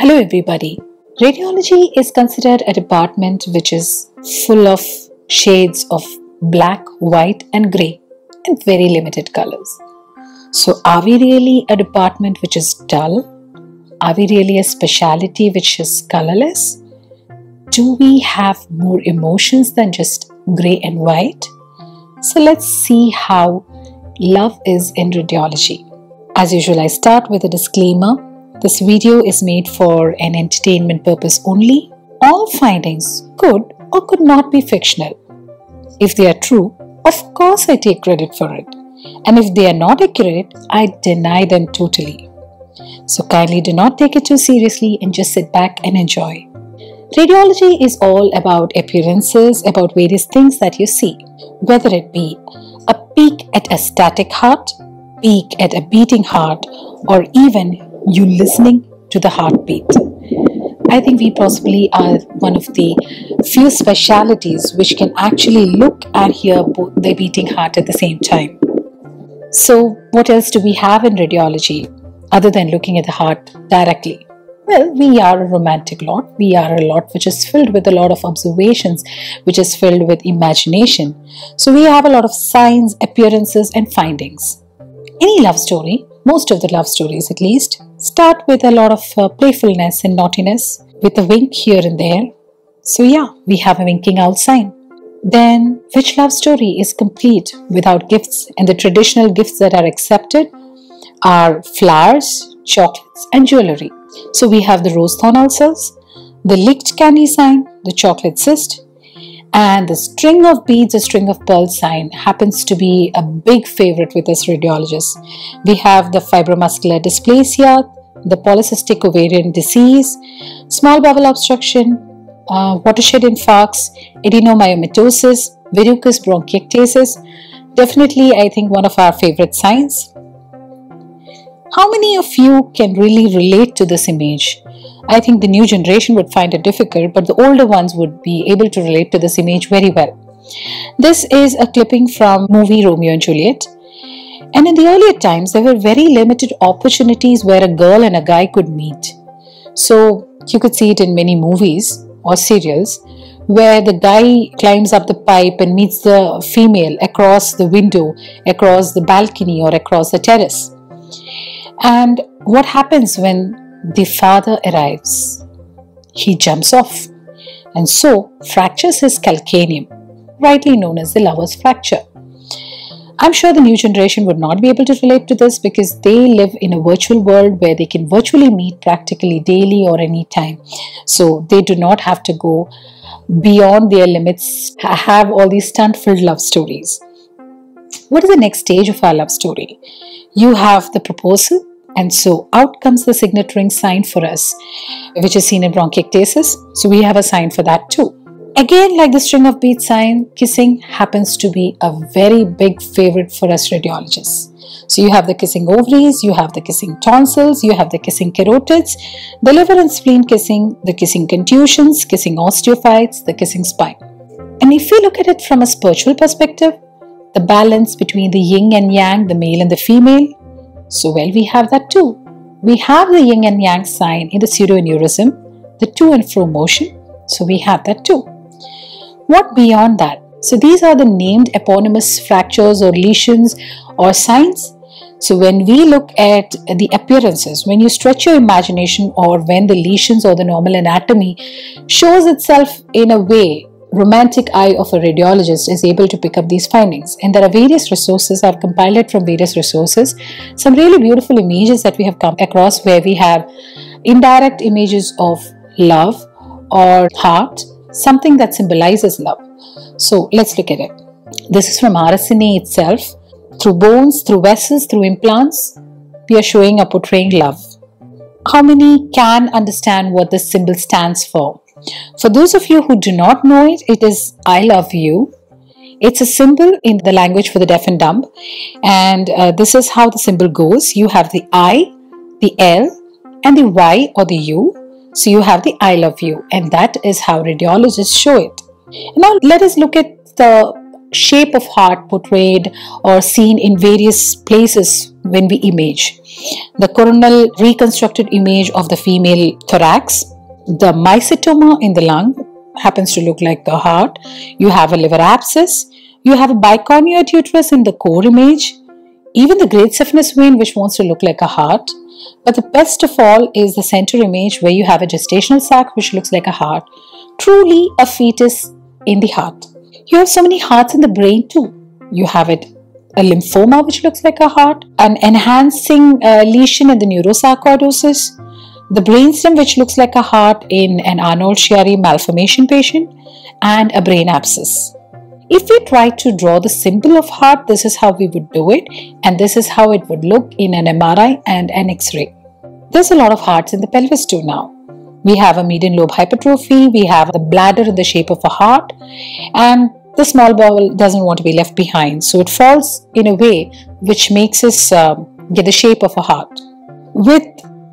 Hello, everybody. Radiology is considered a department which is full of shades of black, white, and grey, and very limited colors. So, are we really a department which is dull? Are we really a specialty which is colorless? Do we have more emotions than just grey and white? So, let's see how love is in radiology. As usual, I start with a disclaimer this video is made for an entertainment purpose only. All findings could or could not be fictional. If they are true, of course I take credit for it. And if they are not accurate, I deny them totally. So kindly do not take it too seriously and just sit back and enjoy. Radiology is all about appearances, about various things that you see, whether it be a peek at a static heart, peek at a beating heart, or even you listening to the heartbeat. I think we possibly are one of the few specialities which can actually look and hear both the beating heart at the same time. So, what else do we have in radiology other than looking at the heart directly? Well, we are a romantic lot. We are a lot which is filled with a lot of observations, which is filled with imagination. So, we have a lot of signs, appearances, and findings. Any love story most of the love stories at least, start with a lot of uh, playfulness and naughtiness, with a wink here and there. So, yeah, we have a winking owl sign. Then, which love story is complete without gifts? And the traditional gifts that are accepted are flowers, chocolates, and jewelry. So, we have the rose thorn ulcers, the licked candy sign, the chocolate cyst, and the string of beads, a string of pearls sign, happens to be a big favorite with us radiologists. We have the fibromuscular dysplasia, the polycystic ovarian disease, small bowel obstruction, uh, watershed infarcts, adenomyomatosis, varicose bronchiectasis. Definitely, I think one of our favorite signs. How many of you can really relate to this image? I think the new generation would find it difficult, but the older ones would be able to relate to this image very well. This is a clipping from movie Romeo and Juliet. And in the earlier times, there were very limited opportunities where a girl and a guy could meet. So you could see it in many movies or serials where the guy climbs up the pipe and meets the female across the window, across the balcony, or across the terrace. And what happens when the father arrives. He jumps off and so fractures his calcaneum, rightly known as the lover's fracture. I'm sure the new generation would not be able to relate to this because they live in a virtual world where they can virtually meet practically daily or anytime. So they do not have to go beyond their limits, have all these stunt filled love stories. What is the next stage of our love story? You have the proposal, and so out comes the signet ring sign for us, which is seen in bronchiectasis. So we have a sign for that too. Again, like the string of beads sign, kissing happens to be a very big favorite for us radiologists. So you have the kissing ovaries, you have the kissing tonsils, you have the kissing carotids, the liver and spleen kissing, the kissing contusions, kissing osteophytes, the kissing spine. And if we look at it from a spiritual perspective, the balance between the yin and yang, the male and the female, so, well, we have that too. We have the yin and yang sign in the pseudoaneurysm, the to and fro motion. So, we have that too. What beyond that? So, these are the named eponymous fractures or lesions or signs. So, when we look at the appearances, when you stretch your imagination or when the lesions or the normal anatomy shows itself in a way romantic eye of a radiologist is able to pick up these findings. And there are various resources, I've compiled it from various resources. Some really beautiful images that we have come across where we have indirect images of love or heart, something that symbolizes love. So let's look at it. This is from RSNA itself. Through bones, through vessels, through implants, we are showing or portraying love. How many can understand what this symbol stands for? For those of you who do not know it, it is I love you. It's a symbol in the language for the deaf and dumb. And uh, this is how the symbol goes. You have the I, the L, and the Y or the U. So you have the I love you. And that is how radiologists show it. Now let us look at the shape of heart portrayed or seen in various places when we image. The coronal reconstructed image of the female thorax, the mycetoma in the lung happens to look like the heart. You have a liver abscess. You have a bicornuate uterus in the core image. Even the great saphenous vein, which wants to look like a heart. But the best of all is the center image where you have a gestational sac which looks like a heart. Truly a fetus in the heart. You have so many hearts in the brain too. You have it a lymphoma which looks like a heart, an enhancing uh, lesion in the neurosarcoidosis, the brainstem which looks like a heart in an Arnold-Chiari malformation patient, and a brain abscess. If we try to draw the symbol of heart, this is how we would do it, and this is how it would look in an MRI and an X-ray. There's a lot of hearts in the pelvis too now. We have a median lobe hypertrophy, we have the bladder in the shape of a heart, and the small bowel doesn't want to be left behind. So it falls in a way which makes us uh, get the shape of a heart. With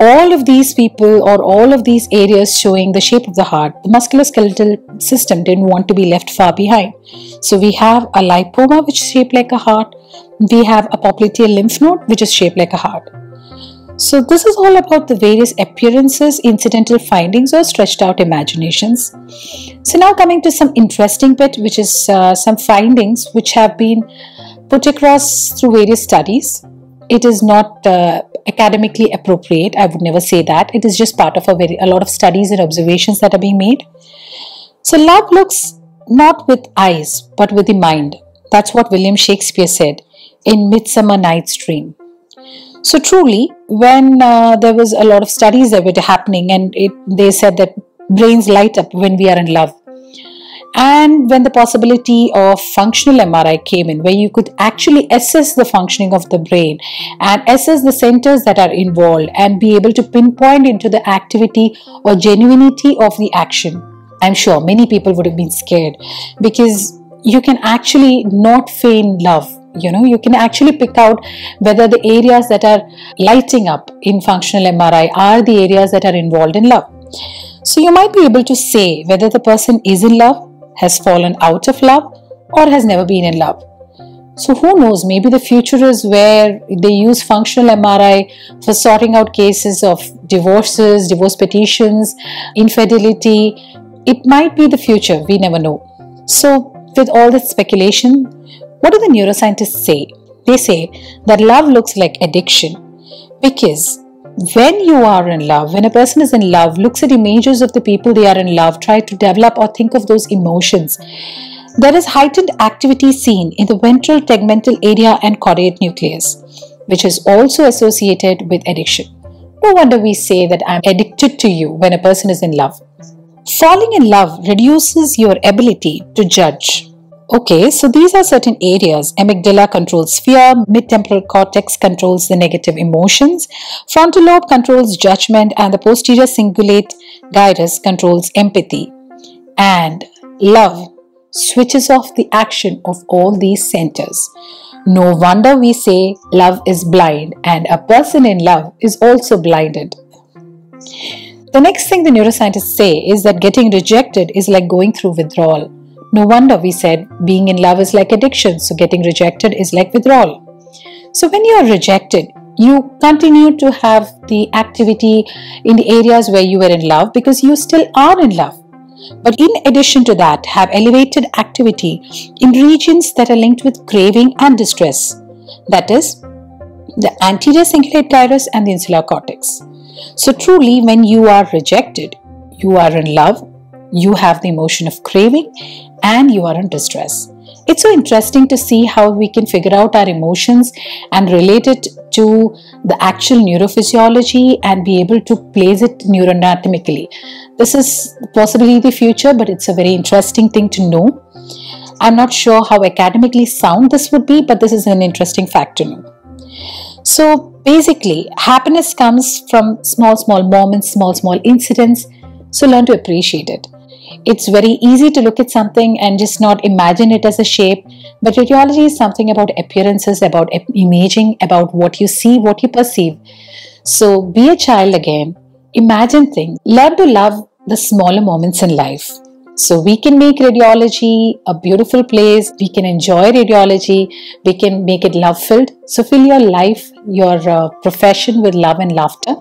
all of these people or all of these areas showing the shape of the heart, the musculoskeletal system didn't want to be left far behind. So we have a lipoma which is shaped like a heart. We have a popliteal lymph node which is shaped like a heart. So this is all about the various appearances, incidental findings or stretched out imaginations. So now coming to some interesting bit which is uh, some findings which have been put across through various studies. It is not uh, academically appropriate. I would never say that. It is just part of a very a lot of studies and observations that are being made. So love looks not with eyes but with the mind. That's what William Shakespeare said in Midsummer Night's Dream. So truly, when uh, there was a lot of studies that were happening, and it, they said that brains light up when we are in love. And when the possibility of functional MRI came in, where you could actually assess the functioning of the brain and assess the centers that are involved and be able to pinpoint into the activity or genuinity of the action, I'm sure many people would have been scared because you can actually not feign love. You know, you can actually pick out whether the areas that are lighting up in functional MRI are the areas that are involved in love. So you might be able to say whether the person is in love has fallen out of love or has never been in love. So who knows, maybe the future is where they use functional MRI for sorting out cases of divorces, divorce petitions, infidelity. It might be the future, we never know. So with all this speculation, what do the neuroscientists say? They say that love looks like addiction because when you are in love, when a person is in love, looks at images of the people they are in love, try to develop or think of those emotions, there is heightened activity seen in the ventral tegmental area and caudate nucleus, which is also associated with addiction. No wonder we say that I'm addicted to you when a person is in love. Falling in love reduces your ability to judge Okay, so these are certain areas. Amygdala controls fear, mid-temporal cortex controls the negative emotions, frontal lobe controls judgment, and the posterior cingulate gyrus controls empathy. And love switches off the action of all these centers. No wonder we say love is blind and a person in love is also blinded. The next thing the neuroscientists say is that getting rejected is like going through withdrawal. No wonder we said being in love is like addiction, so getting rejected is like withdrawal. So when you are rejected, you continue to have the activity in the areas where you were in love because you still are in love. But in addition to that, have elevated activity in regions that are linked with craving and distress. That is, the anterior cingulate gyrus and the insular cortex. So truly, when you are rejected, you are in love, you have the emotion of craving and you are in distress. It's so interesting to see how we can figure out our emotions and relate it to the actual neurophysiology and be able to place it neuroanatomically. This is possibly the future, but it's a very interesting thing to know. I'm not sure how academically sound this would be, but this is an interesting fact to know. So basically, happiness comes from small, small moments, small, small incidents. So learn to appreciate it. It's very easy to look at something and just not imagine it as a shape, but radiology is something about appearances, about imaging, about what you see, what you perceive. So be a child again, imagine things, learn to love the smaller moments in life. So we can make radiology a beautiful place. We can enjoy radiology. We can make it love filled. So fill your life, your uh, profession with love and laughter.